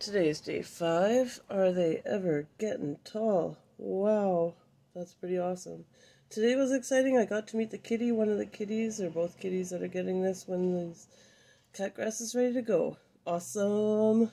Today's day five. Are they ever getting tall? Wow, that's pretty awesome. Today was exciting. I got to meet the kitty, one of the kitties, or both kitties that are getting this when the cat grass is ready to go. Awesome.